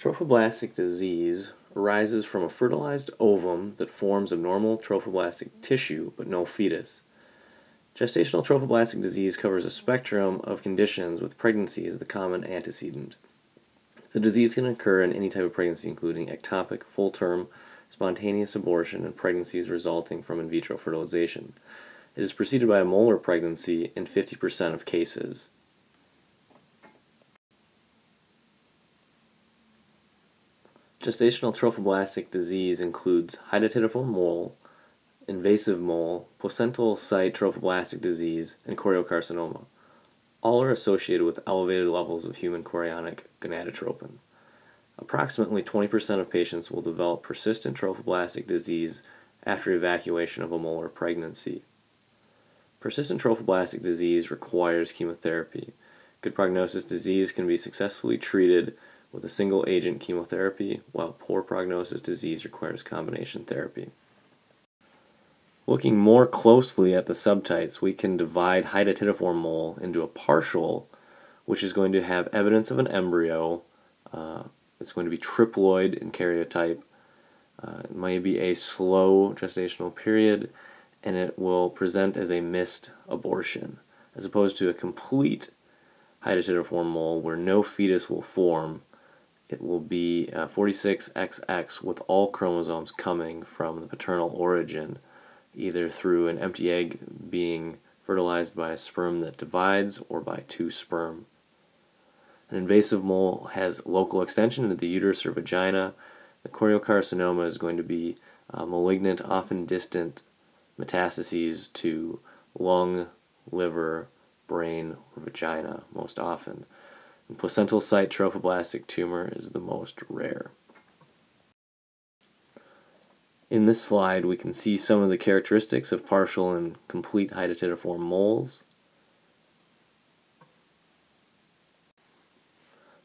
Trophoblastic disease arises from a fertilized ovum that forms abnormal trophoblastic tissue but no fetus. Gestational trophoblastic disease covers a spectrum of conditions with pregnancy as the common antecedent. The disease can occur in any type of pregnancy, including ectopic, full term, spontaneous abortion, and pregnancies resulting from in vitro fertilization. It is preceded by a molar pregnancy in 50% of cases. Gestational trophoblastic disease includes hydatidiform mole, invasive mole, placental site trophoblastic disease, and choriocarcinoma. All are associated with elevated levels of human chorionic gonadotropin. Approximately 20% of patients will develop persistent trophoblastic disease after evacuation of a molar pregnancy. Persistent trophoblastic disease requires chemotherapy. Good prognosis disease can be successfully treated with a single agent chemotherapy, while poor prognosis disease requires combination therapy. Looking more closely at the subtypes, we can divide hydatidiform mole into a partial, which is going to have evidence of an embryo. Uh, it's going to be triploid in karyotype. Uh, it might be a slow gestational period, and it will present as a missed abortion, as opposed to a complete hydatidiform mole where no fetus will form it will be uh, 46XX with all chromosomes coming from the paternal origin, either through an empty egg being fertilized by a sperm that divides or by two sperm. An invasive mole has local extension into the uterus or vagina. The choriocarcinoma is going to be uh, malignant, often distant metastases to lung, liver, brain, or vagina, most often. Placental site trophoblastic tumor is the most rare. In this slide, we can see some of the characteristics of partial and complete hydatidiform moles.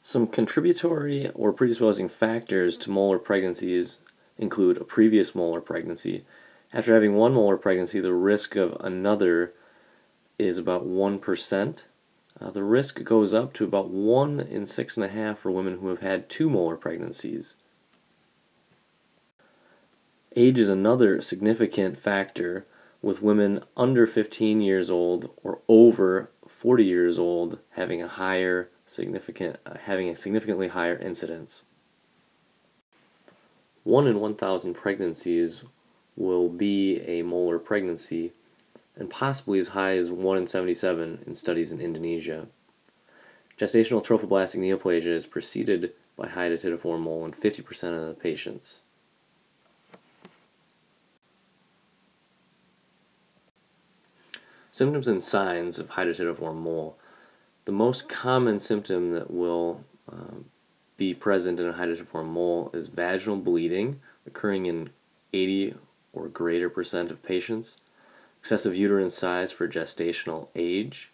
Some contributory or predisposing factors to molar pregnancies include a previous molar pregnancy. After having one molar pregnancy, the risk of another is about 1%. Uh, the risk goes up to about 1 in 6.5 for women who have had two molar pregnancies. Age is another significant factor, with women under 15 years old or over 40 years old having a higher significant uh, having a significantly higher incidence. 1 in 1,000 pregnancies will be a molar pregnancy and possibly as high as 1 in 77 in studies in Indonesia. Gestational trophoblastic neoplasia is preceded by hydatidiform mole in 50% of the patients. Symptoms and signs of hydatidiform mole. The most common symptom that will uh, be present in a hydatidiform mole is vaginal bleeding, occurring in 80 or greater percent of patients excessive uterine size for gestational age.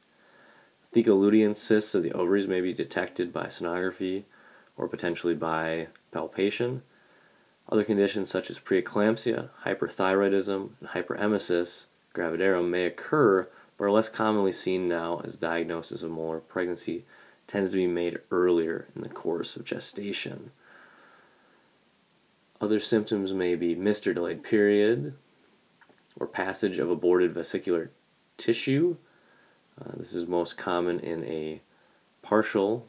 Thecal lutein cysts of the ovaries may be detected by sonography or potentially by palpation. Other conditions such as preeclampsia, hyperthyroidism, and hyperemesis gravidarum may occur but are less commonly seen now as diagnosis of molar pregnancy tends to be made earlier in the course of gestation. Other symptoms may be missed or delayed period, or passage of aborted vesicular tissue. Uh, this is most common in a partial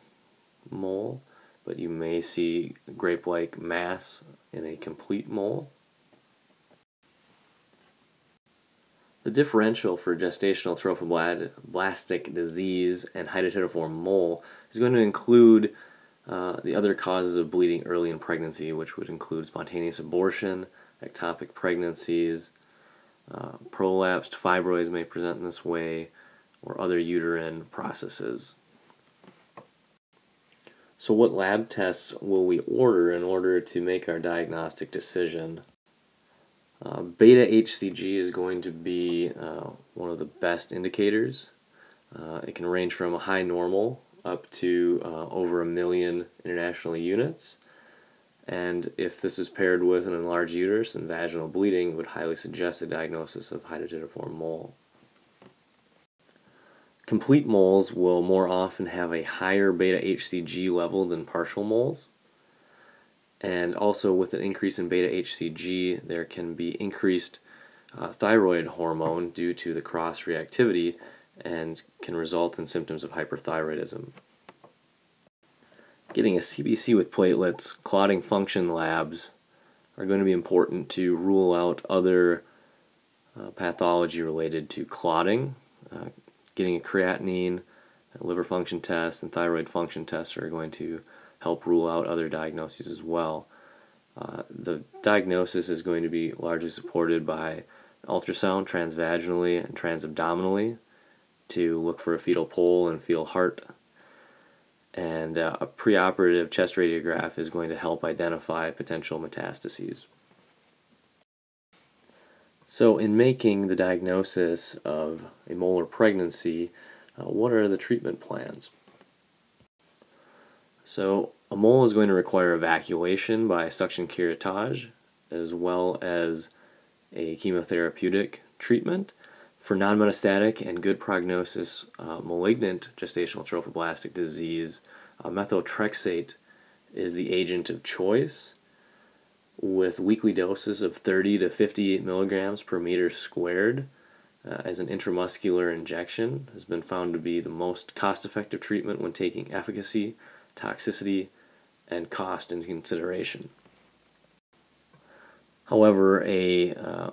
mole, but you may see grape-like mass in a complete mole. The differential for gestational trophoblastic disease and hydatidiform mole is going to include uh, the other causes of bleeding early in pregnancy, which would include spontaneous abortion, ectopic pregnancies, uh, prolapsed fibroids may present in this way, or other uterine processes. So what lab tests will we order in order to make our diagnostic decision? Uh, beta HCG is going to be uh, one of the best indicators. Uh, it can range from a high normal up to uh, over a million international units. And if this is paired with an enlarged uterus and vaginal bleeding, would highly suggest a diagnosis of hydatidiform mole. Complete moles will more often have a higher beta HCG level than partial moles. And also with an increase in beta HCG, there can be increased uh, thyroid hormone due to the cross reactivity and can result in symptoms of hyperthyroidism. Getting a CBC with platelets, clotting function labs are going to be important to rule out other uh, pathology related to clotting. Uh, getting a creatinine, a liver function test, and thyroid function tests are going to help rule out other diagnoses as well. Uh, the diagnosis is going to be largely supported by ultrasound transvaginally and transabdominally to look for a fetal pole and fetal heart. And uh, a preoperative chest radiograph is going to help identify potential metastases. So, in making the diagnosis of a molar pregnancy, uh, what are the treatment plans? So, a mole is going to require evacuation by suction curettage as well as a chemotherapeutic treatment. For non metastatic and good prognosis uh, malignant gestational trophoblastic disease, uh, methotrexate is the agent of choice with weekly doses of 30 to 58 milligrams per meter squared uh, as an intramuscular injection has been found to be the most cost effective treatment when taking efficacy, toxicity, and cost into consideration. However, a uh,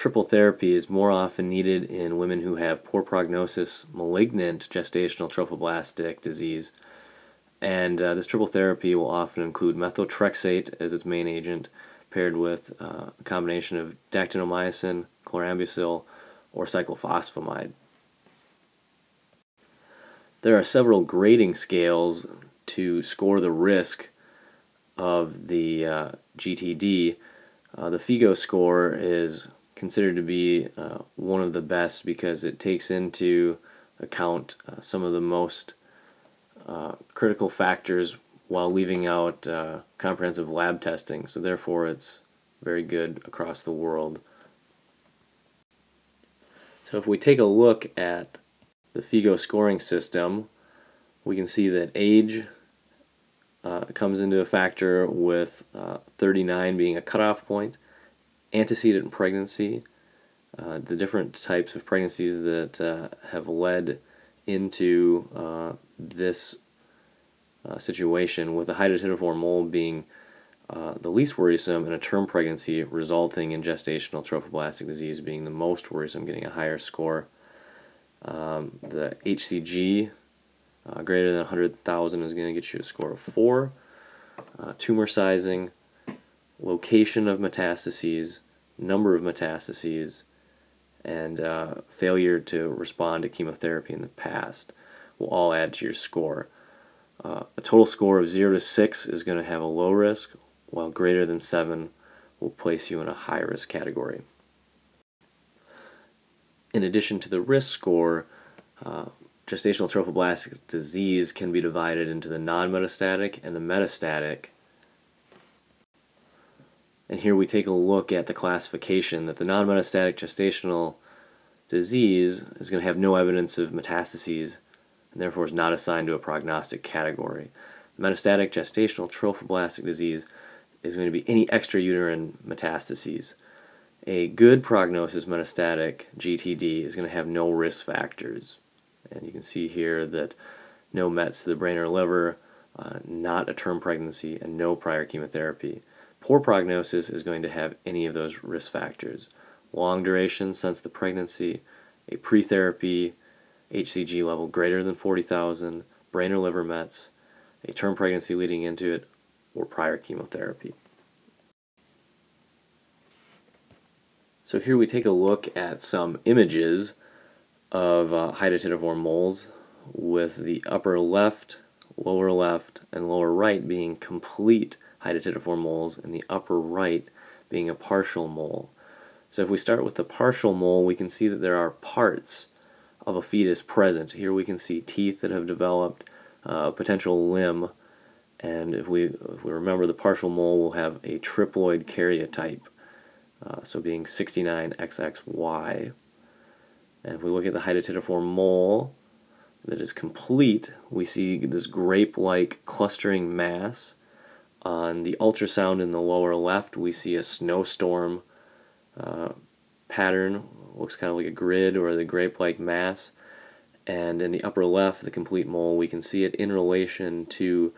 triple therapy is more often needed in women who have poor prognosis malignant gestational trophoblastic disease and uh, this triple therapy will often include methotrexate as its main agent, paired with uh, a combination of dactinomycin, chlorambucil, or cyclophosphamide. There are several grading scales to score the risk of the uh, GTD. Uh, the FIGO score is considered to be uh, one of the best because it takes into account uh, some of the most uh, critical factors while leaving out uh, comprehensive lab testing. So therefore, it's very good across the world. So if we take a look at the FIGO scoring system, we can see that age uh, comes into a factor with uh, 39 being a cutoff point, antecedent pregnancy, uh, the different types of pregnancies that uh, have led into uh, this uh, situation, with a hydatidiform mole being uh, the least worrisome and a term pregnancy resulting in gestational trophoblastic disease being the most worrisome, getting a higher score. Um, the HCG uh, greater than 100,000 is going to get you a score of 4. Uh, tumor sizing, location of metastases, number of metastases, and uh, failure to respond to chemotherapy in the past will all add to your score. Uh, a total score of 0 to 6 is going to have a low risk, while greater than 7 will place you in a high risk category. In addition to the risk score, uh, gestational trophoblastic disease can be divided into the non metastatic and the metastatic. And here we take a look at the classification that the non metastatic gestational disease is going to have no evidence of metastases and therefore is not assigned to a prognostic category. Metastatic gestational trophoblastic disease is going to be any extrauterine metastases. A good prognosis metastatic GTD is going to have no risk factors. And you can see here that no mets to the brain or liver, uh, not a term pregnancy, and no prior chemotherapy. Poor prognosis is going to have any of those risk factors. Long duration since the pregnancy, a pre therapy, HCG level greater than 40,000, brain or liver mets, a term pregnancy leading into it, or prior chemotherapy. So here we take a look at some images of uh, moles with the upper left, lower left, and lower right being complete hydatidiform moles and the upper right being a partial mole. So if we start with the partial mole, we can see that there are parts of a fetus present. Here we can see teeth that have developed, uh, potential limb, and if we, if we remember the partial mole will have a triploid karyotype, uh, so being 69XXY. And if we look at the hydatidiform mole that is complete, we see this grape-like clustering mass On the ultrasound in the lower left, we see a snowstorm uh, pattern, looks kind of like a grid or the grape-like mass. And in the upper left, the complete mole, we can see it in relation to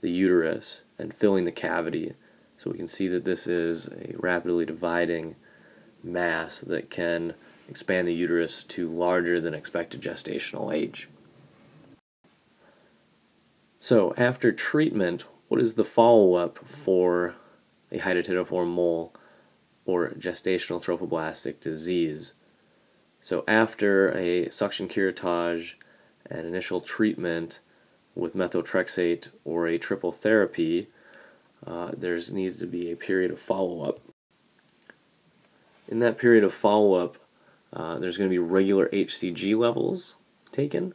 the uterus and filling the cavity. So we can see that this is a rapidly dividing mass that can expand the uterus to larger than expected gestational age. So after treatment, what is the follow-up for a hydatidiform mole or gestational trophoblastic disease? So after a suction curettage and initial treatment with methotrexate or a triple therapy, uh, there needs to be a period of follow-up. In that period of follow-up, uh, there's going to be regular HCG levels taken,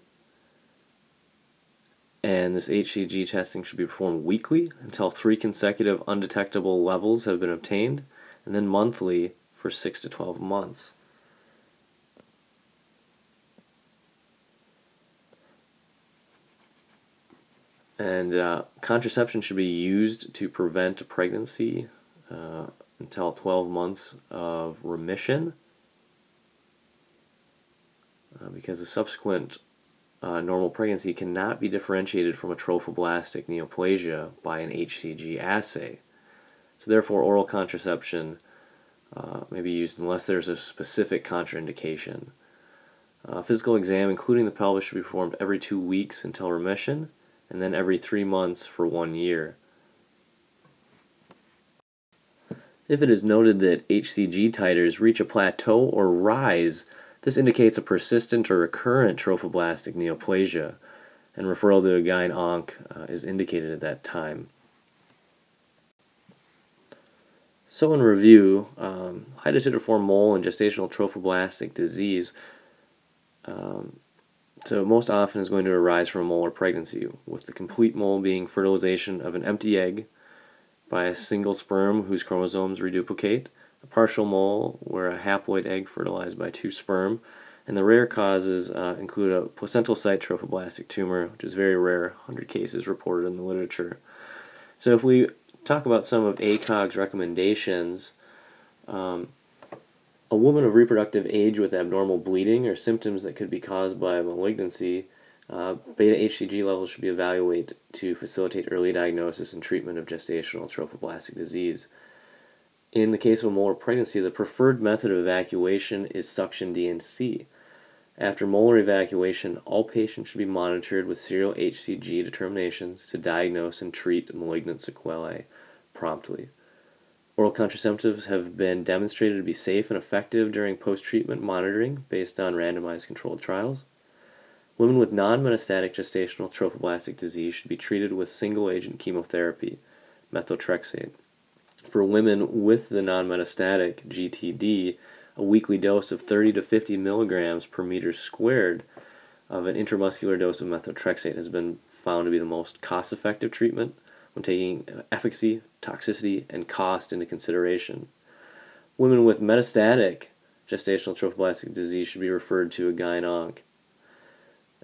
and this HCG testing should be performed weekly until three consecutive undetectable levels have been obtained, and then monthly for 6 to 12 months. And uh, contraception should be used to prevent pregnancy uh, until 12 months of remission uh, because a subsequent uh, normal pregnancy cannot be differentiated from a trophoblastic neoplasia by an HCG assay. So therefore oral contraception uh, may be used unless there's a specific contraindication. Uh, physical exam including the pelvis should be performed every two weeks until remission and then every three months for one year. If it is noted that HCG titers reach a plateau or rise, this indicates a persistent or recurrent trophoblastic neoplasia, and referral to a gyne onc uh, is indicated at that time. So in review, um, hydatidiform mole and gestational trophoblastic disease um, so most often is going to arise from a molar pregnancy, with the complete mole being fertilization of an empty egg by a single sperm whose chromosomes reduplicate, a partial mole where a haploid egg fertilized by two sperm, and the rare causes uh, include a placental site trophoblastic tumor, which is very rare, 100 cases reported in the literature. So if we talk about some of ACOG's recommendations, um, a woman of reproductive age with abnormal bleeding or symptoms that could be caused by malignancy, uh, beta HCG levels should be evaluated to facilitate early diagnosis and treatment of gestational trophoblastic disease. In the case of a molar pregnancy, the preferred method of evacuation is suction D&C. After molar evacuation, all patients should be monitored with serial HCG determinations to diagnose and treat malignant sequelae promptly. Oral contraceptives have been demonstrated to be safe and effective during post-treatment monitoring based on randomized controlled trials. Women with non-metastatic gestational trophoblastic disease should be treated with single-agent chemotherapy, methotrexate. For women with the non-metastatic GTD, a weekly dose of 30 to 50 milligrams per meter squared of an intramuscular dose of methotrexate has been found to be the most cost-effective treatment when taking efficacy, toxicity, and cost into consideration. Women with metastatic gestational trophoblastic disease should be referred to a gyne-onc.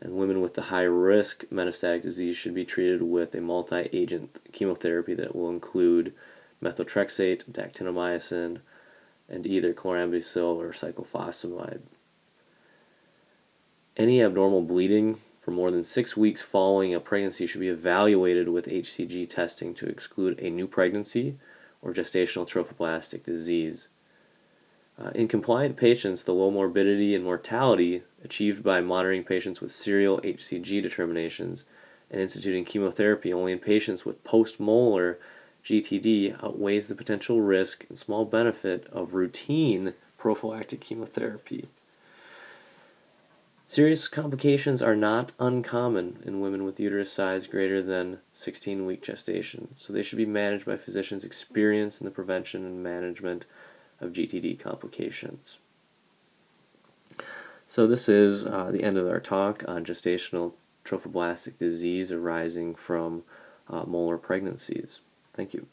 And women with the high risk metastatic disease should be treated with a multi agent chemotherapy that will include methotrexate, dactinomycin, and either chlorambucil or cyclophosphamide. Any abnormal bleeding for more than six weeks following a pregnancy should be evaluated with HCG testing to exclude a new pregnancy or gestational trophoblastic disease. Uh, in compliant patients, the low morbidity and mortality achieved by monitoring patients with serial HCG determinations and instituting chemotherapy only in patients with post-molar GTD outweighs the potential risk and small benefit of routine prophylactic chemotherapy. Serious complications are not uncommon in women with uterus size greater than 16 week gestation, so they should be managed by physicians experienced in the prevention and management of GTD complications. So, this is uh, the end of our talk on gestational trophoblastic disease arising from uh, molar pregnancies. Thank you.